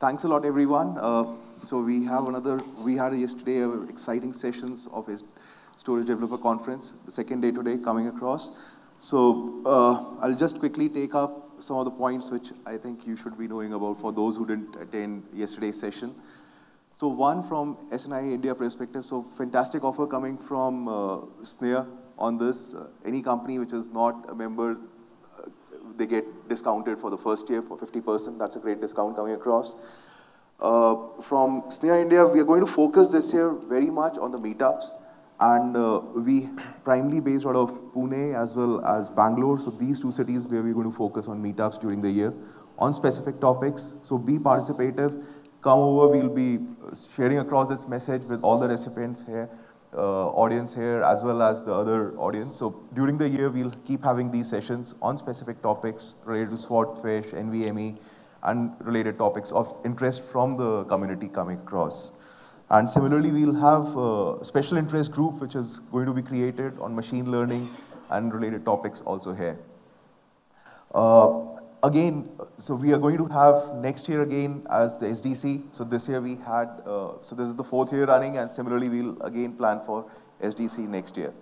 Thanks a lot, everyone. Uh, so we have another, we had yesterday exciting sessions of a storage developer conference, the second day today coming across. So uh, I'll just quickly take up some of the points which I think you should be knowing about for those who didn't attend yesterday's session. So one from SNIA India perspective, so fantastic offer coming from uh, SNIA on this. Uh, any company which is not a member they get discounted for the first year for 50%. That's a great discount coming across. Uh, from SNIA India, we are going to focus this year very much on the meetups. And uh, we primarily based out of Pune as well as Bangalore. So these two cities where we're going to focus on meetups during the year on specific topics. So be participative. Come over, we'll be sharing across this message with all the recipients here uh, audience here as well as the other audience. So during the year, we'll keep having these sessions on specific topics related to Swordfish, NVMe, and related topics of interest from the community coming across. And similarly, we'll have a special interest group which is going to be created on machine learning and related topics also here. Uh, again, so we are going to have next year again as the SDC. So this year we had, uh, so this is the fourth year running and similarly we'll again plan for SDC next year.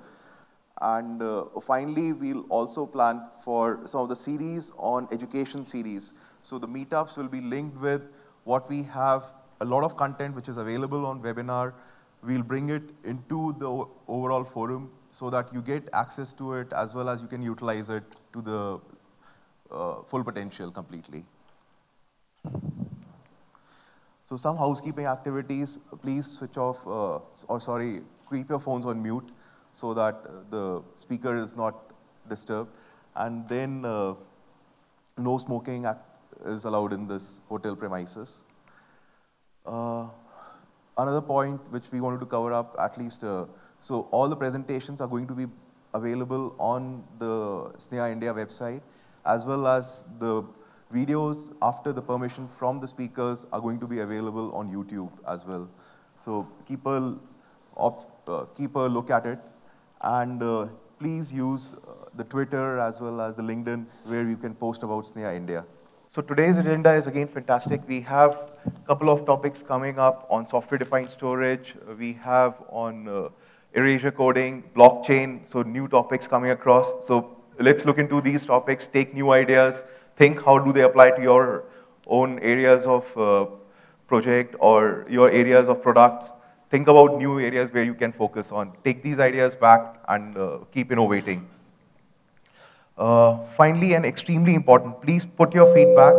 And uh, finally, we'll also plan for some of the series on education series. So the meetups will be linked with what we have, a lot of content which is available on webinar. We'll bring it into the overall forum so that you get access to it as well as you can utilize it to the uh, full potential completely. So some housekeeping activities, please switch off, uh, or sorry, keep your phones on mute so that the speaker is not disturbed. And then uh, no smoking is allowed in this hotel premises. Uh, another point which we wanted to cover up, at least, uh, so all the presentations are going to be available on the SNIA India website as well as the videos after the permission from the speakers are going to be available on YouTube as well. So keep a, uh, keep a look at it. And uh, please use uh, the Twitter as well as the LinkedIn where you can post about SNIA India. So today's agenda is again fantastic. We have a couple of topics coming up on software-defined storage. We have on uh, erasure coding, blockchain, so new topics coming across. So let's look into these topics, take new ideas, think how do they apply to your own areas of uh, project or your areas of products. Think about new areas where you can focus on. Take these ideas back and uh, keep innovating. Uh, finally, and extremely important, please put your feedback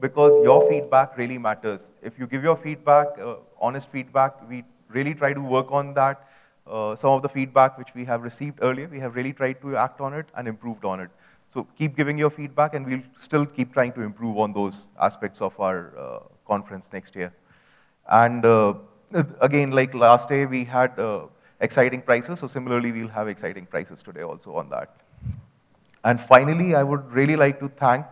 because your feedback really matters. If you give your feedback, uh, honest feedback, we really try to work on that uh, some of the feedback which we have received earlier, we have really tried to act on it and improved on it. So keep giving your feedback and we'll still keep trying to improve on those aspects of our uh, conference next year. And uh, again, like last day, we had uh, exciting prices, so similarly, we'll have exciting prices today also on that. And finally, I would really like to thank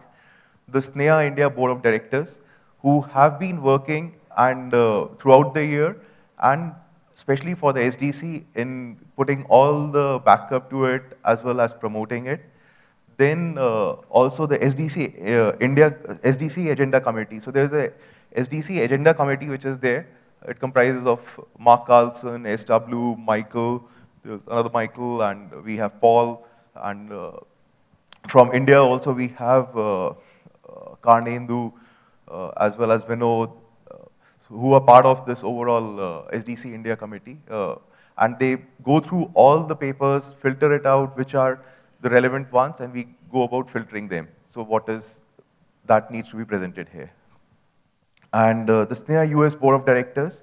the SNIA India Board of Directors who have been working and uh, throughout the year and especially for the SDC in putting all the backup to it as well as promoting it. Then uh, also the SDC, uh, India, SDC Agenda Committee. So there's a SDC Agenda Committee which is there. It comprises of Mark Carlson, SW, Michael, there's another Michael, and we have Paul. And uh, from India also we have uh, uh, Karnendu, uh, as well as Vinod, who are part of this overall uh, SDC India committee. Uh, and they go through all the papers, filter it out, which are the relevant ones, and we go about filtering them. So what is that needs to be presented here. And uh, the SNIA US Board of Directors,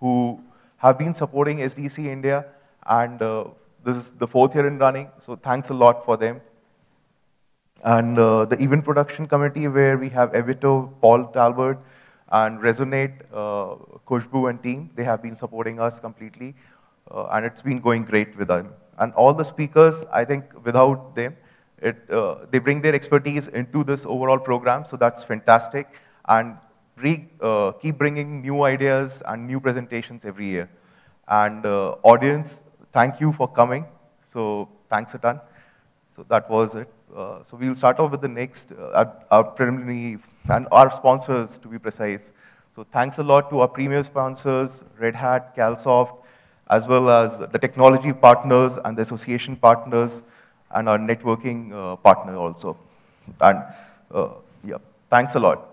who have been supporting SDC India, and uh, this is the fourth year in running, so thanks a lot for them. And uh, the event production committee, where we have Evito, Paul Talbot, and Resonate, uh, Kushbu and team, they have been supporting us completely, uh, and it's been going great with them. And all the speakers, I think without them, it, uh, they bring their expertise into this overall program, so that's fantastic. And re, uh, keep bringing new ideas and new presentations every year. And uh, audience, thank you for coming. So thanks a ton. So that was it. Uh, so we'll start off with the next, uh, our preliminary, and our sponsors to be precise. So thanks a lot to our premier sponsors, Red Hat, CalSoft, as well as the technology partners and the association partners, and our networking uh, partner also. And uh, yeah, thanks a lot.